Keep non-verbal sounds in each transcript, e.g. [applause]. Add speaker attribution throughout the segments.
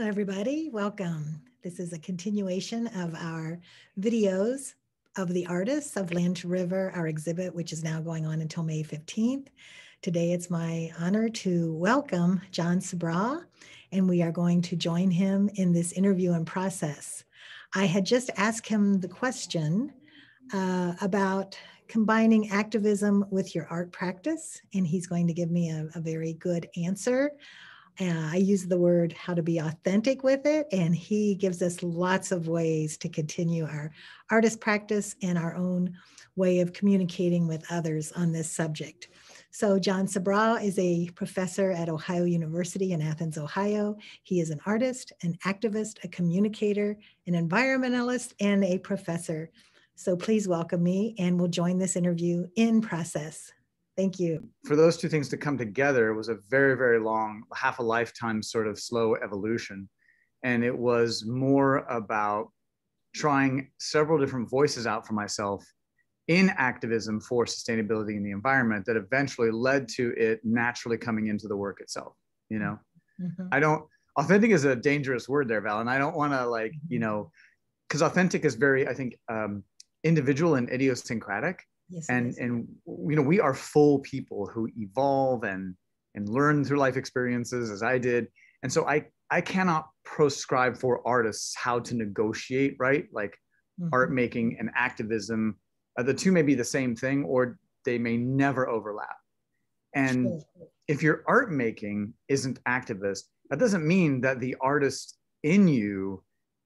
Speaker 1: Hello, everybody. Welcome. This is a continuation of our videos of the artists of Land to River, our exhibit, which is now going on until May 15th. Today, it's my honor to welcome John Sabraw, and we are going to join him in this interview and process. I had just asked him the question uh, about combining activism with your art practice, and he's going to give me a, a very good answer. Uh, I use the word how to be authentic with it, and he gives us lots of ways to continue our artist practice and our own way of communicating with others on this subject. So, John Sabraw is a professor at Ohio University in Athens, Ohio. He is an artist, an activist, a communicator, an environmentalist, and a professor. So, please welcome me, and we'll join this interview in process. Thank you.
Speaker 2: For those two things to come together, it was a very, very long, half a lifetime sort of slow evolution. And it was more about trying several different voices out for myself in activism for sustainability in the environment that eventually led to it naturally coming into the work itself. You know, mm-hmm. I don't, authentic is a dangerous word there, Val. And I don't want to like, you know, because authentic is very, I think, um, individual and idiosyncratic. Yes, and and you know we are full people who evolve and and learn through life experiences as I did. And so I I cannot prescribe for artists how to negotiate, right? Like mm-hmm. art making and activism. Uh, the two may be the same thing or they may never overlap. And sure. if your art making isn't activist, that doesn't mean that the artist in you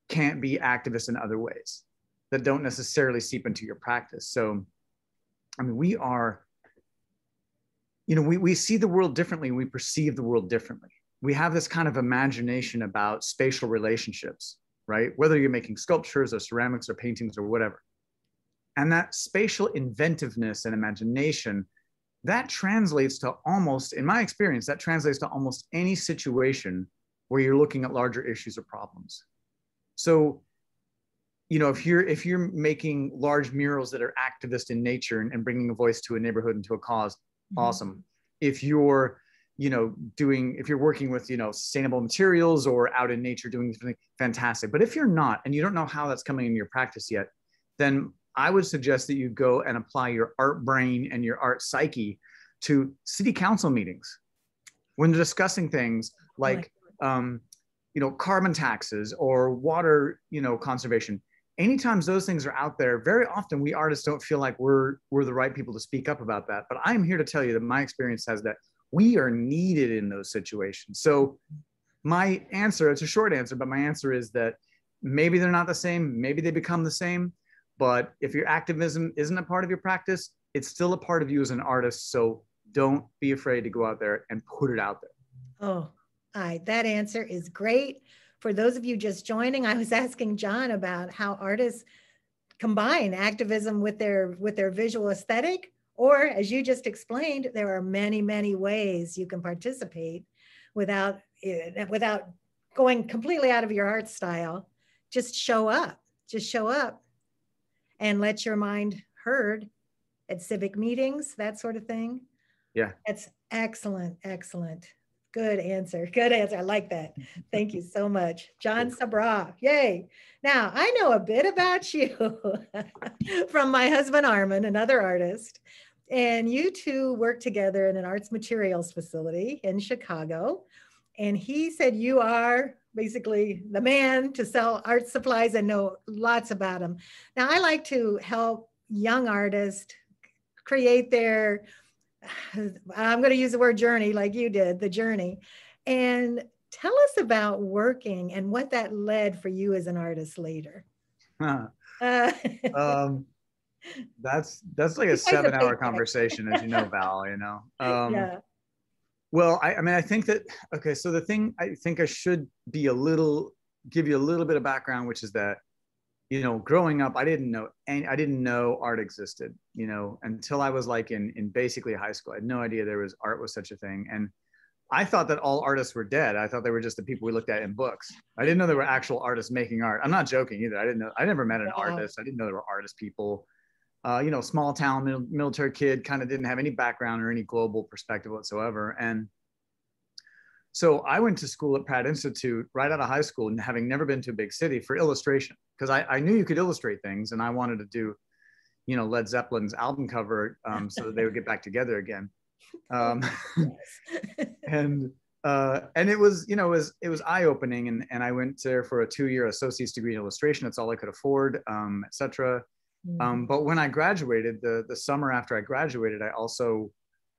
Speaker 2: can't be activist in other ways that don't necessarily seep into your practice. So I mean, we are, you know, we, we see the world differently, we perceive the world differently. We have this kind of imagination about spatial relationships, right? Whether you're making sculptures or ceramics or paintings or whatever. And that spatial inventiveness and imagination, that translates to almost, in my experience, that translates to almost any situation where you're looking at larger issues or problems. So you know if you're if you're making large murals that are activist in nature and, and bringing a voice to a neighborhood and to a because mm-hmm. awesome. If you're you know doing if you're working with you know sustainable materials or out in nature doing something fantastic. But if you're not and you don't know how that's coming in your practice yet then i would suggest that you go and apply your art brain and your art psyche to city council meetings. When they're discussing things like um, you know carbon taxes or water you know conservation anytime those things are out there very often we artists don't feel like we're we're the right people to speak up about that. But i'm here to tell you that my experience has that we are needed in those situations. So my answer it's a short answer but my answer is that maybe they're not the same maybe they become the same but if your activism isn't a part of your practice it's still a part of you as an artist. So don't be afraid to go out there and put it out there.
Speaker 1: Oh all right that answer is great for those of you just joining, I was [laughs] asking John about how artists combine activism with their with their visual aesthetic, or as you just explained, there are many many ways you can participate without eh, without going completely out of your art style. Just show up, just show up, and let your mind heard at civic meetings, that sort of thing.
Speaker 2: Yeah,
Speaker 1: that's excellent, excellent. Good answer. Good answer. I like that. [laughs] Thank you so much. John Sabraw. Yay. Now, I know a bit about [laughs] you from my husband Armin, another artist. And you two work together in an arts materials facility in Chicago. And he said you are basically the man to sell art supplies and know lots about them. Now, I like to help young artists create their [sighs] I'm going to use the word journey like you did, the journey. And tell us about working and what that led for you as an artist later. Huh.
Speaker 2: Uh, [laughs] um, that's that's like a seven hour conversation, as you know, Val, you know. Um, yeah. Well, I, I mean, I think that, okay, so the thing I think I should be a little, give you a little bit of background, which is that you know, growing up, I didn't know any, I didn't know art existed, you know, until I was like in, in basically high school. I had no idea there was art was such a thing. And I thought that all artists were dead. I thought they were just the people we looked at in books. I didn't know there were actual artists making art. I'm not joking either. I didn't know, I never met an artist. I didn't know there were artist people. Uh, you know, small town military kid, kind of didn't have any background or any global perspective whatsoever. And So I went to school at Pratt Institute right out of high school and having never been to a big city for illustration because I, I knew you could illustrate things and I wanted to do, you know, Led Zeppelin's album cover um, so that they would get back together again. Um, [laughs] and uh, and it was you know it was it was eye opening and and I went there for a two year associate's degree in illustration. That's all I could afford, um, etc. Mm-hmm. Um, but when I graduated, the the summer after I graduated, I also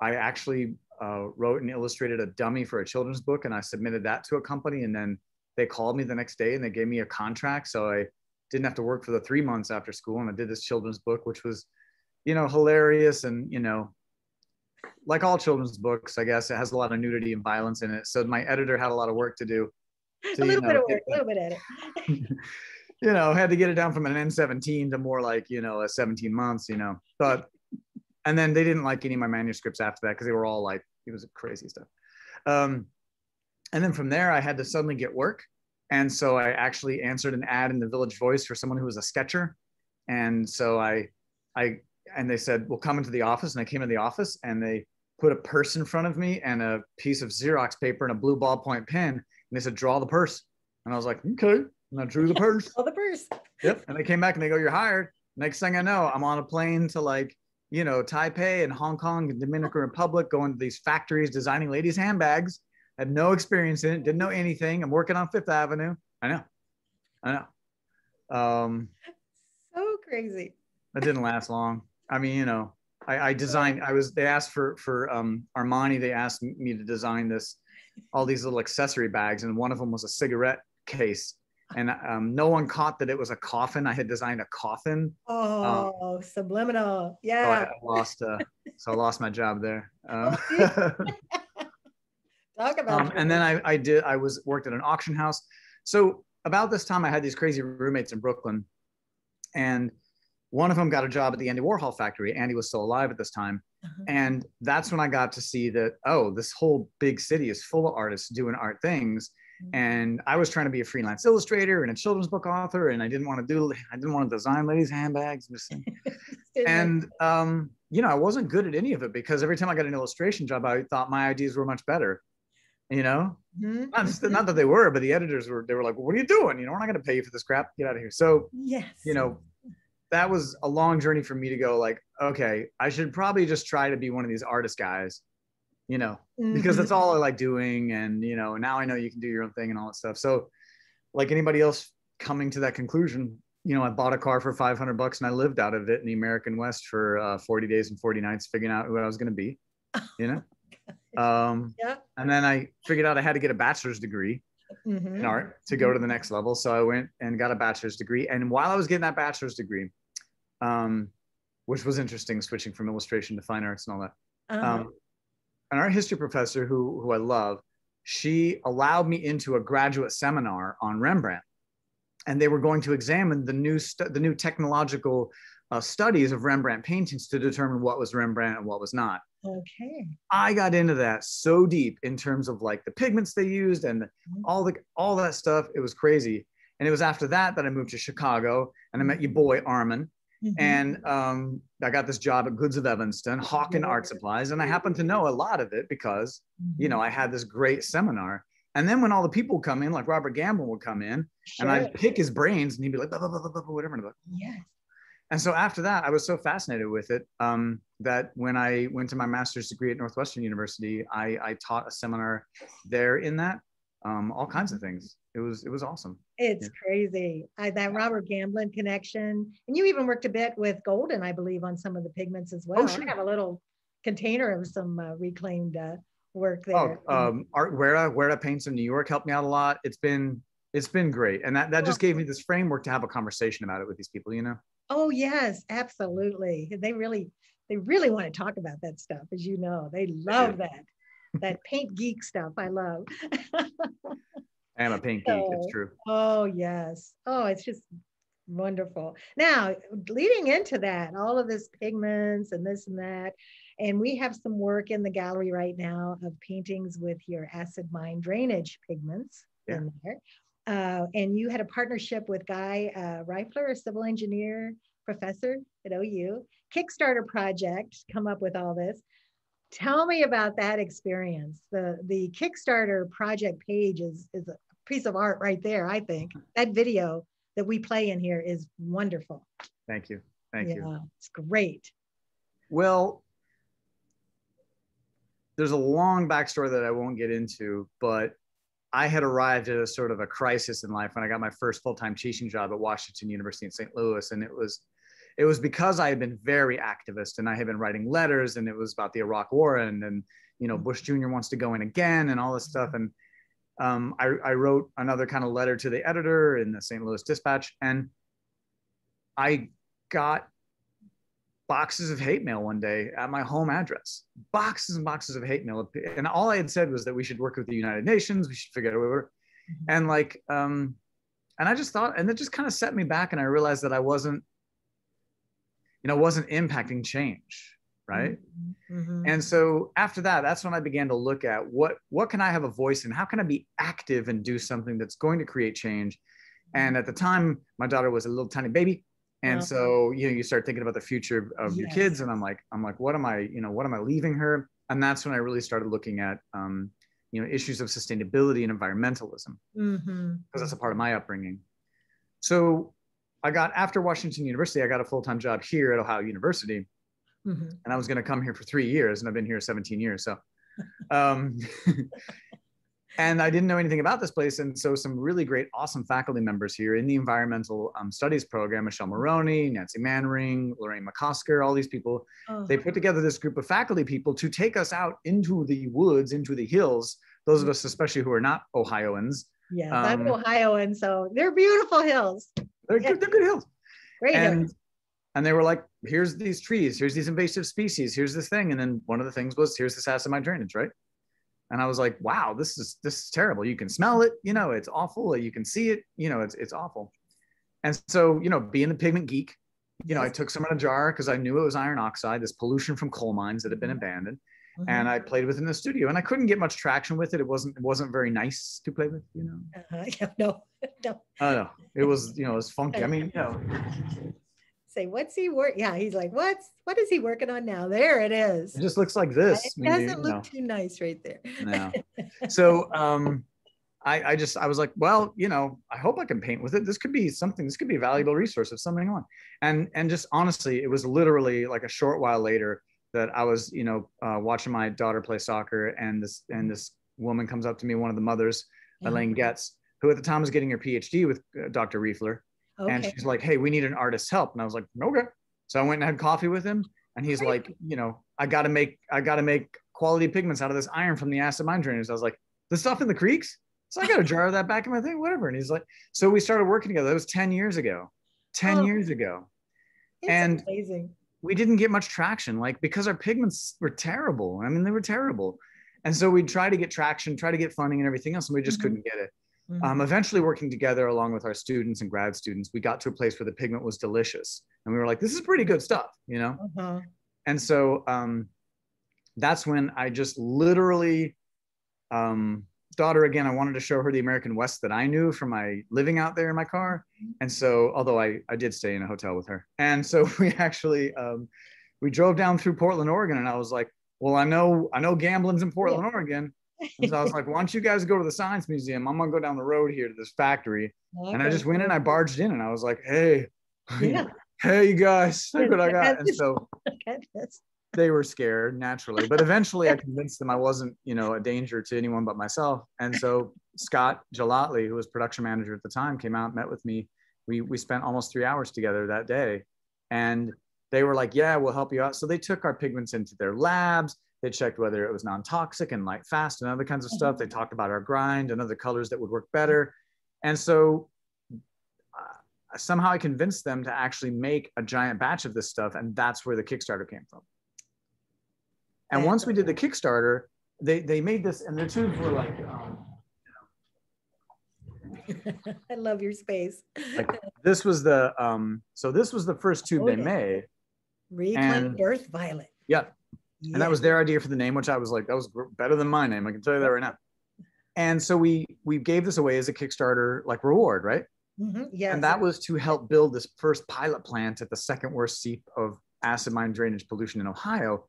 Speaker 2: I actually uh, wrote and illustrated a dummy for a children's book, and I submitted that to a company, and then they called me the next day and they gave me a contract, so I didn't have to work for the three months after school, and I did this children's book, which was, you know, hilarious and you know, like all children's books, I guess it has a lot of nudity and violence in it. So my editor had a lot of work to do. [laughs]
Speaker 1: To, a little know, bit of work, a little bit edit. [laughs]
Speaker 2: you know, had to get it down from an N17 to more like, you know, a 17 months, you know, but and then they didn't like any of my manuscripts after that because they were all like it was crazy stuff. Um, and then from there i had to suddenly get work. And so i actually answered an ad in the village voice for someone who was a sketcher. And so i i and they said well come into the office. And i came into the office and they put a purse in front of me and a piece of xerox paper and a blue ballpoint pen. And they said draw the purse. And i was like okay. And i drew the [laughs] purse.
Speaker 1: Draw the purse.
Speaker 2: Yep. And they came back and they go you're hired. Next thing i know i'm on a plane to like you know, Taipei and Hong Kong and Dominican Republic, going to these factories designing ladies' handbags. Had no experience in it, didn't know anything. I'm working on Fifth Avenue. I know, I know. Um,
Speaker 1: so crazy.
Speaker 2: That didn't last long. I mean, you know, I, I designed. I was. They asked for for um, Armani. They asked me to design this, all these little accessory bags, and one of them was a cigarette case and um, no one caught that it was a coffin. I had designed a coffin.
Speaker 1: Um, oh, um, subliminal! Yeah.
Speaker 2: So I lost. Uh, so I lost my job there. Um, [laughs]
Speaker 1: Talk about. Um,
Speaker 2: and then I, I did. I was worked at an auction house. So about this time, I had these crazy roommates in Brooklyn, and one of them got a job at the Andy Warhol factory. Andy was still alive at this time. Uh-huh. And that's when I got to see that, oh, this whole big city is full of artists doing art things. And I was trying to be a freelance illustrator and a children's book author, and I didn't want to do, I didn't want to design ladies' handbags. [laughs] [laughs] and um, you know, I wasn't good at any of it because every time I got an illustration job, I thought my ideas were much better. You know, mm-hmm. not, not, [laughs] that they were, but the editors were. They were like, well, "What are you doing? You know, we're not going to pay you for this crap. Get out of here." So,
Speaker 1: yes,
Speaker 2: you know, that was a long journey for me to go. Like, okay, I should probably just try to be one of these artist guys you know, mm-hmm. because that's all I like doing. And, you know, now I know you can do your own thing and all that stuff. So, like anybody else coming to that conclusion, you know, I bought a car for 500 bucks and I lived out of it in the American West for uh, 40 days and 40 nights, figuring out who I was going to be, [laughs] you know? um, yeah. And then I figured out I had to get a bachelor's degree mm-hmm. in art to go to the next level. So I went and got a bachelor's degree. And while I was getting that bachelor's degree, um, which was interesting, switching from illustration to fine arts and all that. Uh-huh. Um, an art history professor who, who I love, she allowed me into a graduate seminar on Rembrandt. And they were going to examine the new, stu- the new technological uh, studies of Rembrandt paintings to determine what was Rembrandt and what was not.
Speaker 1: Okay.
Speaker 2: I got into that so deep in terms of like the pigments they used and mm-hmm. all the all that stuff. It was crazy. And it was after that that I moved to Chicago and I met your boy Armin, Mm-hmm. And um, I got this job at Goods of Evanston, Hawken Art Supplies, and I happened to know a lot of it because, mm-hmm. you know, I had this great seminar. And then when all the people come in, like Robert Gamblin would come in, sure. and I'd pick his brains, and he'd be like, blah, blah, blah, blah, blah, whatever. Like,
Speaker 1: yes.
Speaker 2: And so after that, I was so fascinated with it um, that when I went to my master's degree at Northwestern University, I, I taught a seminar there in that, um, all kinds of things. It was it was awesome.
Speaker 1: It's yeah. crazy. I, that Robert Gamblin connection, and you even worked a bit with Golden, I believe, on some of the pigments as well. Oh, sure. I have a little container of some uh, reclaimed uh, work there.
Speaker 2: Oh, um, Art Guerra, Guerra Paints in New York helped me out a lot. It's been it's been great, and that that just gave me this framework to have a conversation about it with these people. You know.
Speaker 1: Oh yes, absolutely. They really they really want to talk about that stuff, as you know. They love that that paint geek stuff. I love. [laughs]
Speaker 2: I am a paint so, geek. It's true.
Speaker 1: Oh yes. Oh, it's just wonderful. Now, leading into that, all of this pigments and this and that, and we have some work in the gallery right now of paintings with your acid mine drainage pigments yeah. in there. Uh, and you had a partnership with Guy uh, Riefler, a civil engineer professor at OU, Kickstarter project, come up with all this. Tell me about that experience. The the Kickstarter project page is is piece of art right there, I think. [laughs] That video that we play in here is wonderful.
Speaker 2: Thank you. Thank yeah, you.
Speaker 1: It's great.
Speaker 2: Well, there's a long backstory that I won't get into, but I had arrived at a sort of a crisis in life when I got my first full-time teaching job at Washington University in St. Louis, and it was it was because I had been very activist and I had been writing letters, and it was about the Iraq War and and you know mm. Bush Jr. wants to go in again and all this stuff, and um, I, I wrote another kind of letter to the editor in the St. Louis Dispatch, and I got boxes of hate mail one day at my home address boxes and boxes of hate mail and all i had said was that we should work with the united nations we should figure out way mm-hmm. and like um and i just thought and it just kind of set me back and i realized that i wasn't you know wasn't impacting change right mm-hmm. mm-hmm. and so after that that's when i began to look at what what can i have a voice in how can i be active and do something that's going to create change and at the time my daughter was a little tiny baby and uh-huh. so you know you start thinking about the future of yes. your kids and i'm like i'm like what am i you know what am i leaving her and that's when i really started looking at um, you know issues of sustainability and environmentalism because mm-hmm. that's a part of my upbringing so i got after washington university i got a full-time job here at ohio university mm-hmm. and i was going to come here for three years and i've been here 17 years so um, [laughs] and I didn't know anything about this place. And so some really great, awesome faculty members here in the environmental um, studies program, Michelle Morrone, Nancy Manring, Lorraine McCosker, all these people, oh. they put together this group of faculty people to take us out into the woods, into the hills, those of us, especially who are not Ohioans.
Speaker 1: Yes, um, I'm Ohioan, so they're beautiful hills.
Speaker 2: They're, yeah. good, they're good hills. Great and, hills. And they were like, here's these trees, here's these invasive species, here's this thing. And then one of the things was, here's this acid mine drainage, right? and I was like, wow, this is this is terrible. You can smell it, you know, it's awful. You can see it, you know, it's it's awful. And so, you know, being the pigment geek, you know, I took some in a jar because I knew it was iron oxide, this pollution from coal mines that had been mm-hmm. abandoned. Mm-hmm. And I played with it in the studio, and I couldn't get much traction with it. It wasn't it wasn't very nice to play with, you know.
Speaker 1: Uh-huh. [laughs] Yeah, no, [laughs] no.
Speaker 2: Oh no, it was you know it was funky. I mean, you know,
Speaker 1: say, what's he work? Yeah, he's like, what's what is he working on now? There it is.
Speaker 2: It just looks like this.
Speaker 1: It doesn't look know. too nice right there.
Speaker 2: no. [laughs] So um I, I just I was like, well, you know, I hope I can paint with it. This could be something. This could be a valuable resource if something on. And and just honestly, it was literally like a short while later that I was, you know, uh, watching my daughter play soccer, and this and this woman comes up to me, one of the mothers, Elaine Getz, who at the time was getting her PhD with uh, Dr. Riefler, Okay. And she's like, hey, we need an artist's help. And I was like, no, okay. So I went and had coffee with him. And he's like, you know, I gotta make, I gotta make quality pigments out of this iron from the acid mine drainage. I was like, the stuff in the creeks? So I got a [laughs] jar of that back in my thing, whatever. And he's like, so we started working together. That was 10 years ago. 10 oh, years ago. and amazing. we didn't get much traction, like because our pigments were terrible. I mean, they were terrible. And so we'd try to get traction, try to get funding and everything else, and we just mm-hmm. couldn't get it. Mm-hmm. Um, eventually, working together along with our students and grad students, we got to a place where the pigment was delicious, and we were like, "This is pretty good stuff," you know. Uh-huh. And so um, that's when I just literally, um, daughter again. I wanted to show her the American West that I knew from my living out there in my car, mm-hmm. and so although I I did stay in a hotel with her, and so [laughs] we actually um, we drove down through Portland, Oregon, and I was like, "Well, I know I know Gamblin's in Portland, yeah. Oregon." And so I was like, why don't you guys go to the science museum? I'm gonna go down the road here to this factory. Okay. And I just went in, I barged in and I was like, hey, [laughs] yeah. hey you guys, look what I got. And so [laughs] they were scared naturally, but eventually I convinced them I wasn't, you know, a danger to anyone but myself. And so Scott Gellatly, who was production manager at the time, came out, met with me. We we spent almost three hours together that day. And they were like, yeah, we'll help you out. So they took our pigments into their labs they checked whether it was non-toxic and light fast and other kinds of stuff. They mm-hmm. talked about our grind and other colors that would work better. And so uh, somehow I convinced them to actually make a giant batch of this stuff. And that's where the Kickstarter came from. And once we did the Kickstarter, they, they made this and the tubes were like, um, [laughs]
Speaker 1: I love your space.
Speaker 2: like this was the um so this was the first tube they made.
Speaker 1: Reclaimed Earth Violet.
Speaker 2: Yeah. Yeah. And that was their idea for the name, which I was like, that was better than my name. I can tell you that right now. And so we we gave this away as a Kickstarter like reward, right? Mm-hmm. Yeah. And that was to help build this first pilot plant at the second worst seep of acid mine drainage pollution in Ohio.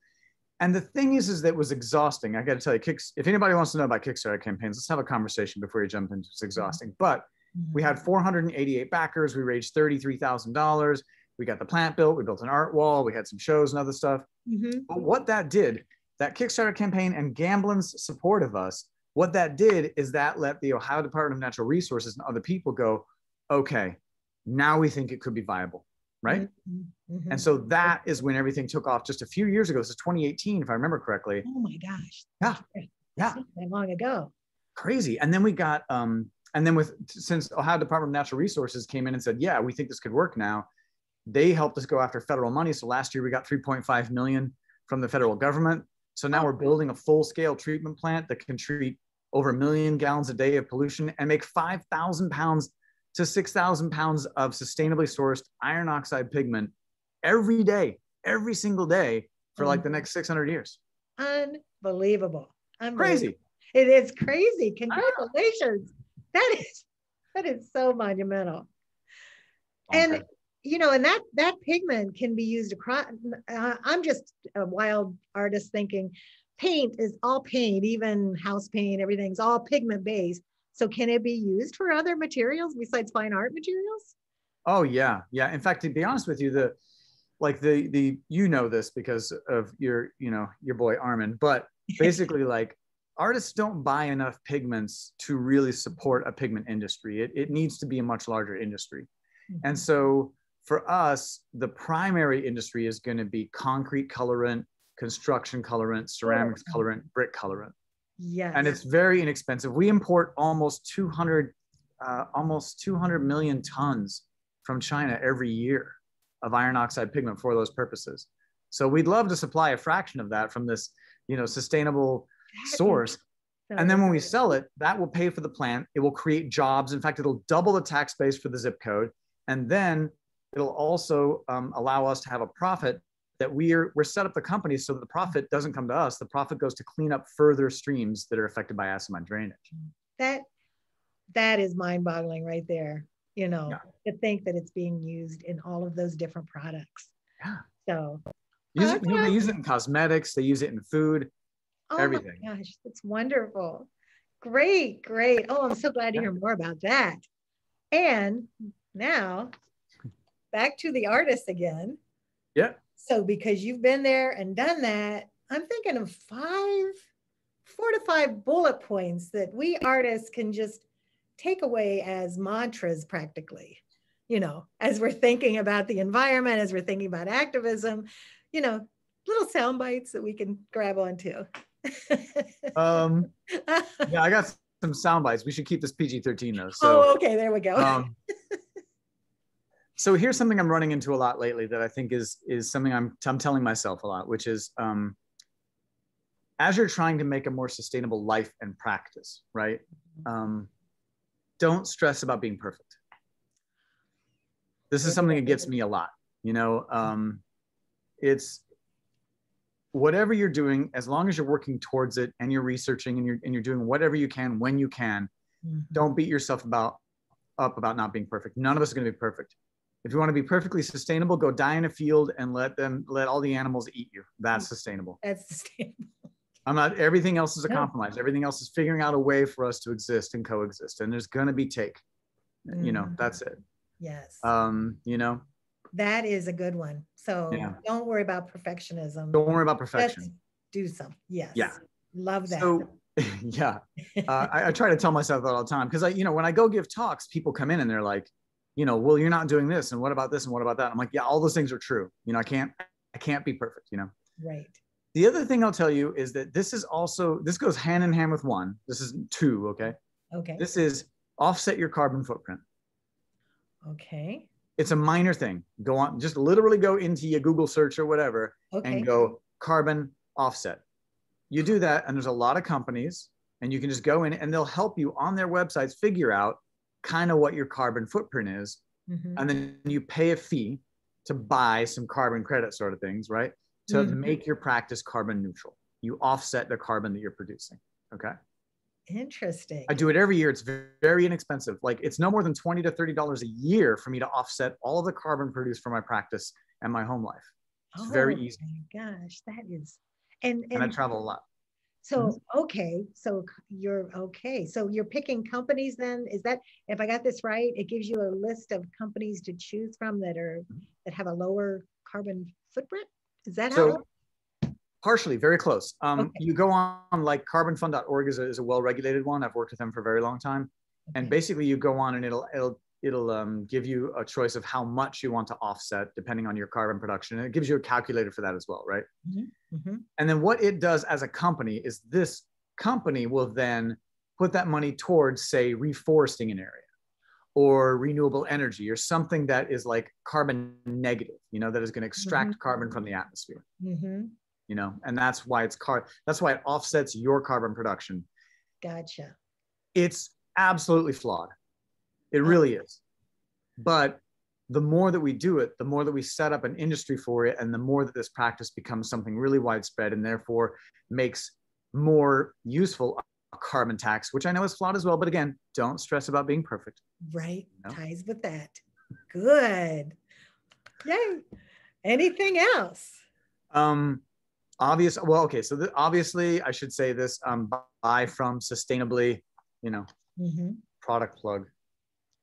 Speaker 2: And the thing is, is that it was exhausting. I got to tell you, kicks. If anybody wants to know about Kickstarter campaigns, let's have a conversation before you jump into. It's exhausting, but we had 488 backers. We raised $33,000. We got the plant built. We built an art wall. We had some shows and other stuff.
Speaker 1: Mm-hmm.
Speaker 2: But what that did, that Kickstarter campaign and Gamblin's support of us, what that did is that let the Ohio Department of Natural Resources and other people go, okay, now we think it could be viable, right?
Speaker 1: Mm-hmm.
Speaker 2: And so that is when everything took off just a few years ago. This is 2018, if I remember correctly.
Speaker 1: oh my gosh.
Speaker 2: Yeah. Yeah.
Speaker 1: That long ago.
Speaker 2: Crazy. And then we got, um, and then with since Ohio Department of Natural Resources came in and said, yeah, we think this could work now, they helped us go after federal money. So last year we got 3.5 million from the federal government. So now we're building a full-scale treatment plant that can treat over a million gallons a day of pollution and make 5,000 pounds to 6,000 pounds of sustainably sourced iron oxide pigment every day, every single day for like the mm-hmm. next 600 years.
Speaker 1: Unbelievable. Unbelievable.
Speaker 2: Crazy.
Speaker 1: It is crazy. Congratulations. That is that is so monumental. And
Speaker 2: Okay.
Speaker 1: You know, and that that pigment can be used across. Uh, I'm just a wild artist thinking, paint is all paint, even house paint, everything's all pigment based. So can it be used for other materials besides fine art materials?
Speaker 2: Oh yeah, yeah. In fact, to be honest with you, the like the the you know this because of your you know your boy Armin, but [laughs] basically like artists don't buy enough pigments to really support a pigment industry. It it needs to be a much larger industry, and so for us, the primary industry is going to be concrete colorant, construction colorant, ceramics
Speaker 1: Oh.
Speaker 2: colorant, brick colorant,
Speaker 1: yes.
Speaker 2: and it's very inexpensive. We import almost 200 uh, almost 200 million tons from China every year of iron oxide pigment for those purposes. So we'd love to supply a fraction of that from this, you know, sustainable source.
Speaker 1: so
Speaker 2: And then when we sell it, that will pay for the plant. It will create jobs. In fact, it'll double the tax base for the zip code. And then it'll also um, allow us to have a profit that we're we're set up the company so that the profit doesn't come to us. The profit goes to clean up further streams that are affected by acid mine drainage.
Speaker 1: that that is mind-boggling right there you know
Speaker 2: Yeah.
Speaker 1: to think that it's being used in all of those different products
Speaker 2: Yeah.
Speaker 1: so
Speaker 2: Use it, they use it in cosmetics. They use it in food.
Speaker 1: oh
Speaker 2: Everything.
Speaker 1: my gosh it's wonderful great great oh i'm so glad to hear more about that and now back to the artists again
Speaker 2: Yeah.
Speaker 1: so because you've been there and done that i'm thinking of five four to five bullet points that we artists can just take away as mantras practically you know as we're thinking about the environment as we're thinking about activism you know little sound bites that we can grab onto [laughs]
Speaker 2: Um, [laughs] yeah, I got some sound bites. We should keep this PG 13 though. So,
Speaker 1: oh okay there we go
Speaker 2: um, [laughs] so here's something I'm running into a lot lately that I think is is something I'm I'm telling myself a lot, which is um, as you're trying to make a more sustainable life and practice, right? Um, don't stress about being perfect. This is something that gets me a lot. You know, um, it's whatever you're doing, as long as you're working towards it and you're researching and you're and you're doing whatever you can when you can,
Speaker 1: Mhm.
Speaker 2: don't beat yourself about up about not being perfect. None of us are going to be perfect. If you want to be perfectly sustainable, go die in a field and let them let all the animals eat you. That's sustainable.
Speaker 1: that's sustainable
Speaker 2: I'm not. Everything else is a
Speaker 1: No.
Speaker 2: compromise. Everything else is figuring out a way for us to exist and coexist. And there's going to be take. You know,
Speaker 1: Mhm.
Speaker 2: that's it.
Speaker 1: yes
Speaker 2: Um, you know,
Speaker 1: that is a good one so
Speaker 2: Yeah.
Speaker 1: don't worry about perfectionism
Speaker 2: don't worry about
Speaker 1: Let's
Speaker 2: perfection.
Speaker 1: do some yes
Speaker 2: Yeah.
Speaker 1: love that
Speaker 2: So [laughs] yeah, uh, I, I try to tell myself that all the time because I, you know, when I go give talks, people come in and they're like, you know, well, you're not doing this, and what about this, and what about that? I'm like, yeah, all those things are true. You know, I can't, I can't be perfect. You know.
Speaker 1: right
Speaker 2: The other thing I'll tell you is that this is also this goes hand in hand with one. This is two. Okay.
Speaker 1: okay
Speaker 2: This is offset your carbon footprint.
Speaker 1: okay
Speaker 2: It's a minor thing. Go on, just literally go into your Google search or whatever
Speaker 1: okay
Speaker 2: and go carbon offset. You do that, and there's a lot of companies, and you can just go in and they'll help you on their websites figure out kind of what your carbon footprint is.
Speaker 1: Mhm.
Speaker 2: And then you pay a fee to buy some carbon credit sort of things, right? To
Speaker 1: Mhm.
Speaker 2: make your practice carbon neutral. You offset the carbon that you're producing. Okay.
Speaker 1: interesting
Speaker 2: I do it every year. It's very inexpensive. Like it's no more than 20 to $30 a year for me to offset all of the carbon produced for my practice and my home life. It's very
Speaker 1: Oh
Speaker 2: easy.
Speaker 1: my gosh, that is, And,
Speaker 2: and, I travel a lot.
Speaker 1: So mm-hmm. okay, so you're okay. So you're picking companies then? Is that if I got this right, it gives you a list of companies to choose from that are mm-hmm. that have a lower carbon footprint? Is that so,
Speaker 2: how? Partially, very close. Um, okay. You go on like carbonfund.org is a, is a well-regulated one. I've worked with them for a very long time. Okay. And basically you go on and it'll, it'll it'll um, give you a choice of how much you want to offset depending on your carbon production. And it gives you a calculator for that as well, right? Mm-hmm. Mm-hmm. And then what it does as a company is this company will then put that money towards, say, reforesting an area or renewable energy or something that is like carbon negative, you know, that is going to extract mm-hmm. carbon from the atmosphere. Mm-hmm. You know, and that's why it's car. That's why it offsets your carbon production.
Speaker 1: Gotcha.
Speaker 2: It's absolutely flawed it really is. But the more that we do it, the more that we set up an industry for it, and the more that this practice becomes something really widespread and therefore makes more useful a carbon tax, which I know is flawed as well. But again, don't stress about being perfect.
Speaker 1: Right. You know? Ties with that. Good. Yay. Anything else?
Speaker 2: Um, obvious. Well, okay. So the, obviously, I should say this: um, buy from sustainably. You know, mm-hmm. product plug.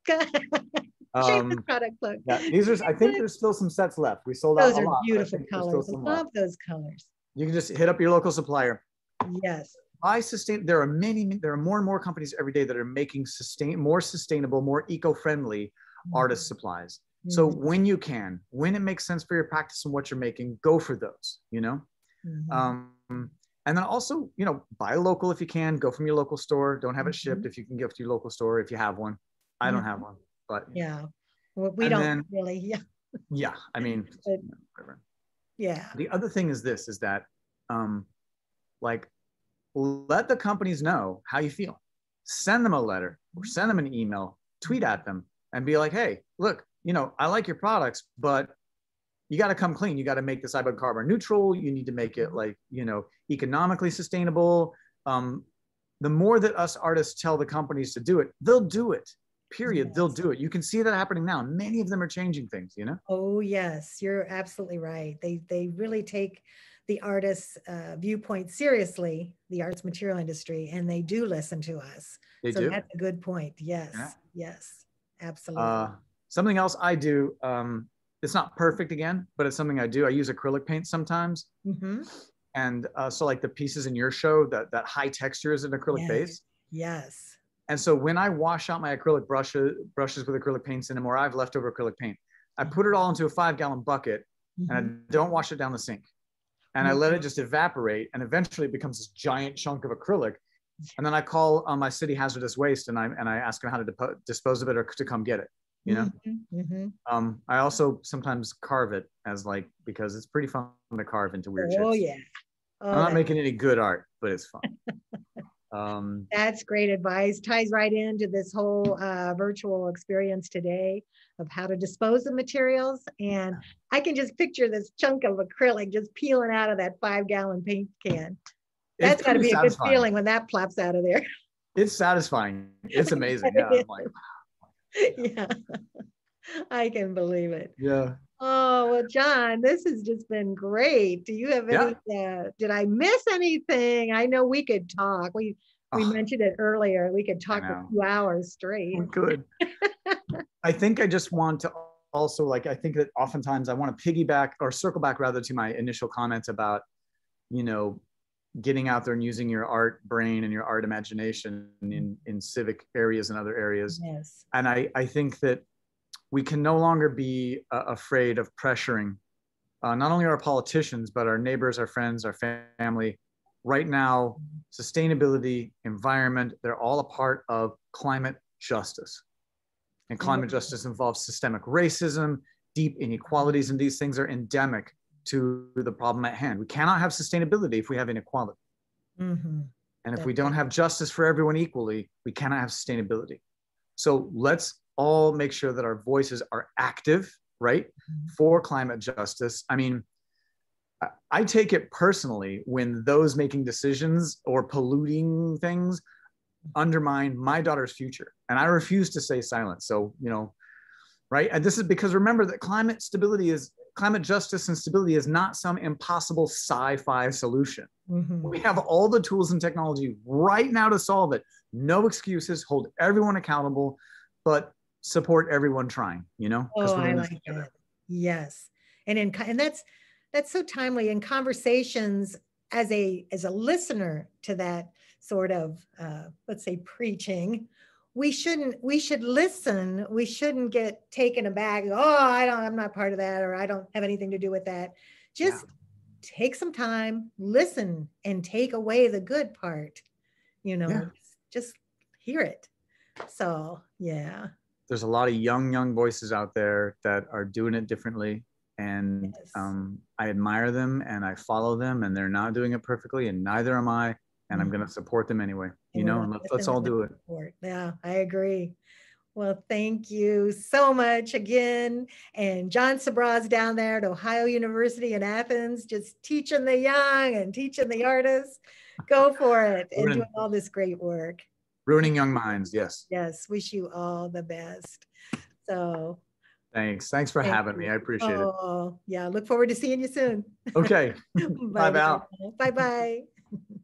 Speaker 2: [laughs]
Speaker 1: um, product plug.
Speaker 2: Yeah, these are. I think there's still some sets left. We sold
Speaker 1: those
Speaker 2: out.
Speaker 1: Those are beautiful colors. I love those colors.
Speaker 2: You can just hit up your local supplier.
Speaker 1: Yes.
Speaker 2: I sustain. There are many. There are more and more companies every day that are making sustain more sustainable, more eco-friendly mm-hmm. artist supplies. Mm-hmm. So when you can, when it makes sense for your practice and what you're making, go for those. You know. Mm-hmm. Um, and then also, you know, buy local if you can. Go from your local store. Don't have it shipped mm-hmm. if you can give to your local store if you have one. I don't have one, but
Speaker 1: yeah, well, we don't then, really. Yeah.
Speaker 2: Yeah, I mean, [laughs]
Speaker 1: but, yeah.
Speaker 2: The other thing is this: is that, um, like, let the companies know how you feel. Send them a letter or send them an email. Tweet at them and be like, "Hey, look, you know, I like your products, but you got to come clean. You got to make this carbon neutral. You need to make it like, you know, economically sustainable. Um, the more that us artists tell the companies to do it, they'll do it period yes. they'll do it you can see that happening now many of them are changing things you know
Speaker 1: oh yes you're absolutely right they they really take the artist's uh, viewpoint seriously the arts material industry and they do listen to us
Speaker 2: they
Speaker 1: so
Speaker 2: do.
Speaker 1: that's a good point yes yeah. yes absolutely uh,
Speaker 2: something else i do um, it's not perfect again but it's something i do i use acrylic paint sometimes mm-hmm. and uh, so like the pieces in your show that that high texture is an acrylic
Speaker 1: yes.
Speaker 2: base
Speaker 1: yes
Speaker 2: and so when I wash out my acrylic brushes, brushes with acrylic paints in them, or I have leftover acrylic paint, I put it all into a five gallon bucket mm-hmm. and I mm-hmm. don't wash it down the sink. And mm-hmm. I let it just evaporate and eventually it becomes this giant chunk of acrylic. And then I call on my city hazardous waste and I, and I ask them how to dispose of it or to come get it. You know, mm-hmm. mm-hmm. um, I also sometimes carve it as like, because it's pretty fun to carve into weird shapes.
Speaker 1: oh, yeah. Oh,
Speaker 2: I'm not making any good art, but it's fun. [laughs]
Speaker 1: Um, That's great advice. Ties right into this whole uh, virtual experience today of how to dispose of materials. And I can just picture this chunk of acrylic just peeling out of that five gallon paint can. That's got to be a good feeling when that plops out of there.
Speaker 2: It's satisfying. It's amazing. Yeah. Like, [laughs]
Speaker 1: yeah. I can believe it.
Speaker 2: Yeah.
Speaker 1: Oh well, John, this has just been great. Do you have any? Yeah. Uh, did I miss anything? I know we could talk. We we oh, mentioned it earlier. We could talk for two hours straight.
Speaker 2: We could. [laughs] I think I just want to also like. I think that oftentimes I want to piggyback or circle back rather to my initial comments about, you know, getting out there and using your art brain and your art imagination in in civic areas and other areas.
Speaker 1: Yes.
Speaker 2: And I I think that we can no longer be uh, afraid of pressuring uh, not only our politicians, but our neighbors, our friends, our family. Right now, sustainability, environment, they're all a part of climate justice. And climate mm-hmm. justice involves systemic racism, deep inequalities, and these things are endemic to the problem at hand. We cannot have sustainability if we have inequality. Mm-hmm. And if we don't have justice for everyone equally, we cannot have sustainability. So let's all make sure that our voices are active, right, mm-hmm. for climate justice. I mean, I take it personally when those making decisions or polluting things undermine my daughter's future. And I refuse to stay silent. So, you know, right? And this is because remember that climate stability is climate justice and stability is not some impossible sci-fi solution.
Speaker 1: Mhm.
Speaker 2: We have all the tools and technology right now to solve it. No excuses. Hold everyone accountable, but support everyone trying. You know?
Speaker 1: Oh, I like
Speaker 2: together.
Speaker 1: that. Yes. And in, and that's, that's so timely in conversations as a, as a listener to that sort of, uh, let's say preaching, we shouldn't, we should listen. We shouldn't get taken aback. Oh, I don't, I'm not part of that, or I don't have anything to do with that.
Speaker 2: Yeah.
Speaker 1: Just take some time, listen and take away the good part, you know,
Speaker 2: Yeah.
Speaker 1: just hear it. So, yeah.
Speaker 2: There's a lot of young, young voices out there that are doing it differently. And
Speaker 1: Yes.
Speaker 2: um, I admire them and I follow them, and they're not doing it perfectly, and neither am I. And I'm
Speaker 1: Mhm.
Speaker 2: going to support them anyway, you
Speaker 1: And
Speaker 2: know, and let's, let's all do it.
Speaker 1: support. Yeah, I agree. Well, thank you so much again. And John Sabraw's down there at Ohio University in Athens, just teaching the young and teaching the artists. Go for it and doing all this great work.
Speaker 2: Ruining young minds. Yes.
Speaker 1: Yes, wish you all the best. So,
Speaker 2: Thanks. Thanks for
Speaker 1: Thank
Speaker 2: having me. I appreciate it.
Speaker 1: oh, yeah, look forward to seeing you soon.
Speaker 2: Okay. [laughs] Bye, Val.
Speaker 1: Bye bye. [laughs]